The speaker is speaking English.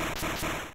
Fuck, fuck, fuck.